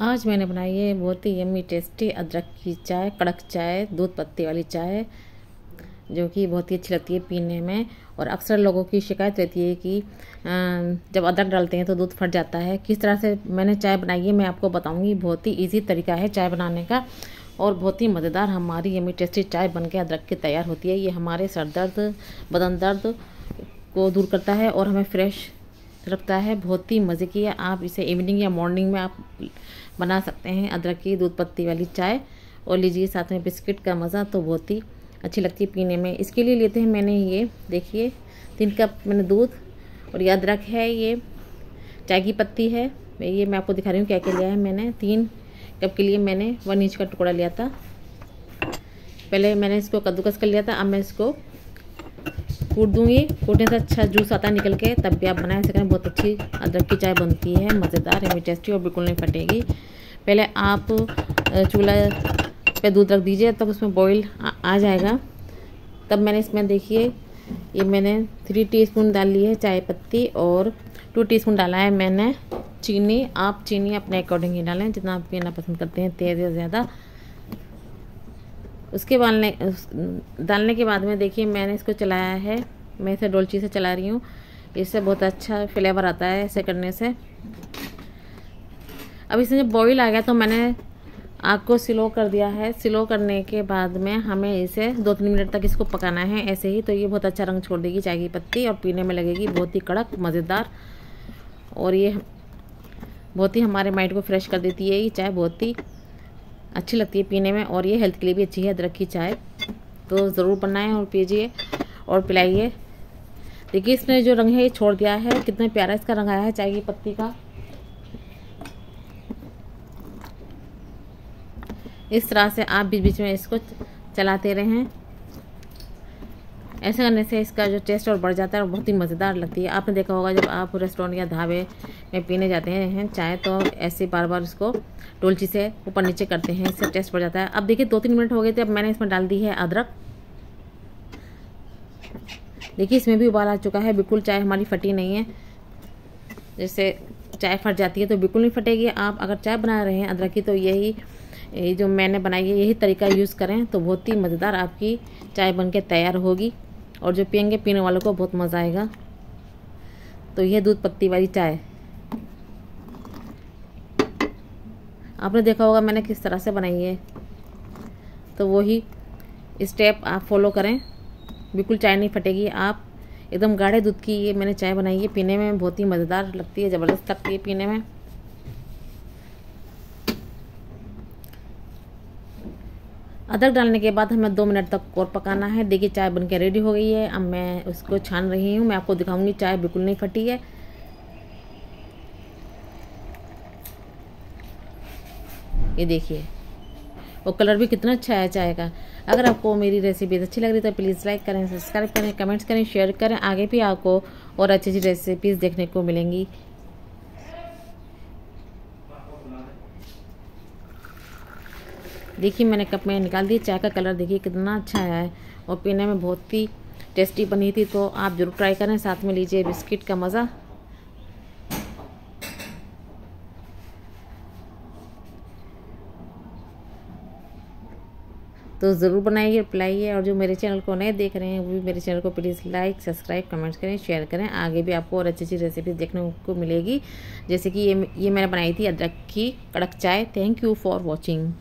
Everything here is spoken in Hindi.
आज मैंने बनाई है बहुत ही यम्मी टेस्टी अदरक की चाय, कड़क चाय, दूध पत्ती वाली चाय, जो कि बहुत ही अच्छी लगती है पीने में। और अक्सर लोगों की शिकायत रहती है कि जब अदरक डालते हैं तो दूध फट जाता है। किस तरह से मैंने चाय बनाई है मैं आपको बताऊँगी। बहुत ही इजी तरीका है चाय बनाने का और बहुत ही मज़ेदार हमारी यम्मी टेस्टी चाय बन के अदरक की तैयार होती है। ये हमारे सर दर्द, बदन दर्द को दूर करता है और हमें फ्रेश रखता है। बहुत ही मज़े की है। आप इसे इवनिंग या मॉर्निंग में आप बना सकते हैं। अदरक की दूध पत्ती वाली चाय और लीजिए साथ में बिस्किट का मज़ा तो बहुत ही अच्छी लगती है पीने में। इसके लिए लेते हैं मैंने ये, देखिए, तीन कप मैंने दूध और ये अदरक है, ये चाय की पत्ती है। ये, मैं आपको दिखा रही हूँ क्या क्या लिया है मैंने। तीन कप के लिए मैंने वन इंच का टुकड़ा लिया था। पहले मैंने इसको कद्दूकस कर लिया था, अब मैं इसको कूट दूँगी। कूटने से अच्छा जूस आता है निकल के, तब भी आप बना सकें बहुत अच्छी अदरक की चाय बनती है, मज़ेदार है टेस्टी और बिल्कुल नहीं फटेगी। पहले आप चूल्हा पे दूध रख दीजिए, तब उसमें बॉईल आ जाएगा। तब मैंने इसमें देखिए, ये मैंने थ्री टीस्पून डाल ली है चाय पत्ती और टू टीस्पून डाला है मैंने चीनी। आप चीनी अपने अकॉर्डिंग ही डालें, जितना आप पीना पसंद करते हैं, तेज़ या ज़्यादा। उसके बालने डालने के बाद में देखिए, मैंने इसको चलाया है। मैं इसे डोलची से चला रही हूँ। इससे बहुत अच्छा फ्लेवर आता है ऐसे करने से। अब इसमें जब बॉईल आ गया तो मैंने आग को स्लो कर दिया है। स्लो करने के बाद में हमें इसे दो तीन मिनट तक इसको पकाना है ऐसे ही। तो ये बहुत अच्छा रंग छोड़ देगी चाय की पत्ती और पीने में लगेगी बहुत ही कड़क, मज़ेदार। और ये बहुत ही हमारे माइंड को फ्रेश कर देती है ये चाय, बहुत ही अच्छी लगती है पीने में और ये हेल्थ के लिए भी अच्छी है अदरक की चाय। तो ज़रूर बनाएँ और पीजिए और पिलाइए। देखिए इसने जो रंग है ये छोड़ दिया है। कितना प्यारा इसका रंग आया है चाय की पत्ती का। इस तरह से आप बीच बीच में इसको चलाते रहें। ऐसे करने से इसका जो टेस्ट और बढ़ जाता है और बहुत ही मज़ेदार लगती है। आपने देखा होगा जब आप रेस्टोरेंट या ढाबे में पीने जाते हैं चाय तो ऐसे बार बार इसको टोलची से ऊपर नीचे करते हैं, इससे टेस्ट बढ़ जाता है। अब देखिए दो तीन मिनट हो गए थे, अब मैंने इसमें डाल दी है अदरक। देखिए, इसमें भी उबाल आ चुका है, बिल्कुल चाय हमारी फटी नहीं है। जैसे चाय फट जाती है तो बिल्कुल नहीं फटेगी। आप अगर चाय बना रहे हैं अदरक की तो यही ये जो मैंने बनाई है, यही तरीका यूज़ करें तो बहुत ही मज़ेदार आपकी चाय बन के तैयार होगी। और जो पियेंगे, पीने वालों को बहुत मज़ा आएगा। तो यह दूध पत्ती वाली चाय। आपने देखा होगा, मैंने किस तरह से बनाई है। तो वही स्टेप आप फॉलो करें। बिल्कुल चाय नहीं फटेगी। आप एकदम गाढ़े दूध की ये मैंने चाय बनाई है, पीने में बहुत ही मज़ेदार लगती है, ज़बरदस्त लगती है पीने में। अदरक डालने के बाद हमें दो मिनट तक और पकाना है। देखिए, चाय बनके रेडी हो गई है। अब मैं उसको छान रही हूँ। मैं आपको दिखाऊँगी, चाय बिल्कुल नहीं फटी है। ये देखिए और कलर भी कितना अच्छा है चाय का। अगर आपको मेरी रेसिपी अच्छी लग रही तो प्लीज़ लाइक करें सब्सक्राइब करें कमेंट्स करें शेयर करें। आगे भी आपको और अच्छी अच्छी रेसिपीज़ देखने को मिलेंगी। देखिए, मैंने कप में निकाल दी चाय का कलर देखिए, कितना अच्छा आया है। और पीने में बहुत ही टेस्टी बनी थी तो आप ज़रूर ट्राई करें। साथ में लीजिए बिस्किट का मज़ा। तो ज़रूर बनाइए, पिलाइए। और जो मेरे चैनल को नए देख रहे हैं, वो भी मेरे चैनल को प्लीज़ लाइक, सब्सक्राइब कमेंट्स करें, शेयर करें। आगे भी आपको और अच्छी अच्छी रेसिपी देखने को मिलेगी। जैसे कि ये ये मैंने बनाई थी अदरक की कड़क चाय। Thank you for watching